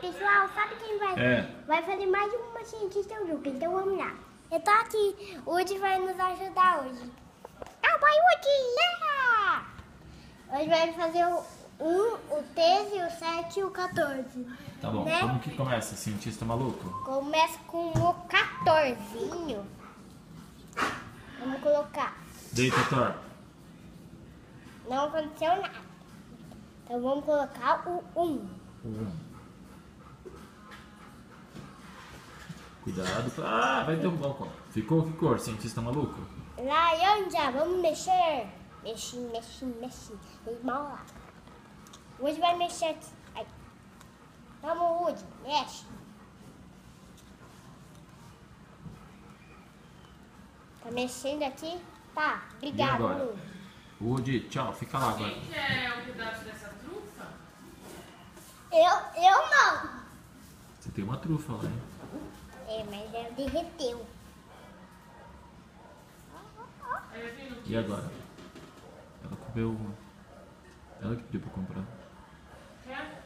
Pessoal, sabe quem vai, É. vai fazer mais uma cientista Juca? Então vamos lá. Eu tô aqui. O Woody vai nos ajudar hoje. Ah, vai, Woody! Yeah! Hoje vai fazer o 1, o 13, o 7 e o 14. Tá bom. Né? Como que começa, cientista maluco? Começa com o 14. Vamos colocar. Deita, Thor. Não aconteceu nada. Então vamos colocar o 1. O um. Cuidado. Ah, vai derrubar o copo. Ficou que cor, cientista maluco? Laranja, vamos mexer. Mexe, mexe, mexe. Esmola. O Woody vai mexer aqui. Ai. Vamos, Woody, mexe. Tá mexendo aqui? Tá, obrigado? Woody. Woody, tchau. Fica lá agora. Quem quer um pedaço dessa trufa? Eu, eu não. Você tem uma trufa lá, hein? É, mas ela derreteu. E agora? Ela comeu uma. Ela que pediu pra comprar. Quer?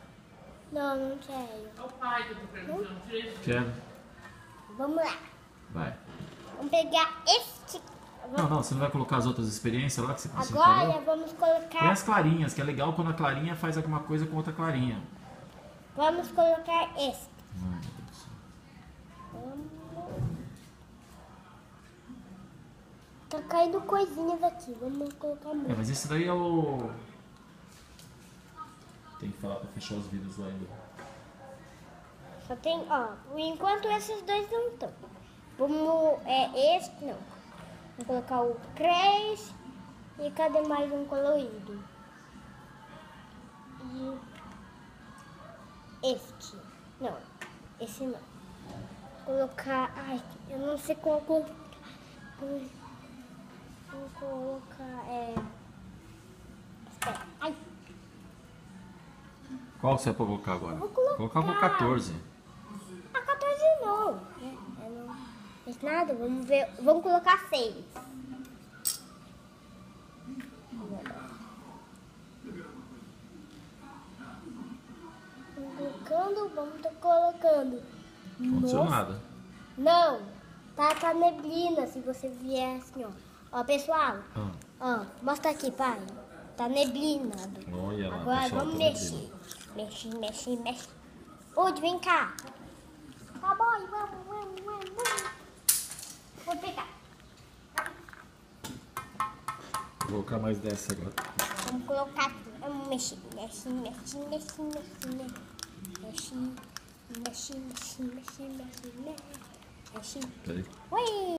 Não, não quero. É o pai que eu tô perguntando. Tira Quero. Vamos lá. Vai. Vamos pegar este. Não, não, você não vai colocar as outras experiências lá que você você Agora falou? vamos colocar. as clarinhas, que é legal quando a clarinha faz alguma coisa com outra clarinha. Vamos colocar este. Ai, Tá caindo coisinhas aqui. Vamos colocar É, muito. mas esse daí é o. Tem que falar pra fechar os vidros lá ainda. Só tem, ó. Enquanto esses dois não estão. Vamos. É este não. Vamos colocar o 3. E cadê mais um colorido? E. Este. Não. Esse não. Colocar. Ai, eu não sei qual colocar. Vou colocar. É. Espera. Ai. Qual você vai colocar agora? Vou colocar. Colocar o 14. A 14 não. né? Eu não fiz nada. Vamos ver. Vamos colocar 6. Vamos colocando, vamos tá colocando. Não aconteceu nada. Não, tá, tá neblina se você vier assim, ó. Ó, pessoal, Ah, ó, mostra aqui, pai. Tá neblina. olha lá, Agora pessoal, vamos tá mexer. neblina. Mexe, mexe, mexe. Woody, vem cá. Tá bom, vamos, vamos, vamos, vamos. Vou pegar. Vou colocar mais dessa agora. Vamos colocar aqui. Vamos mexer. Mexe, mexe, mexe, mexe, mexe. Mexe, mexe, mexe, mexe, mexe, mexe. Ui!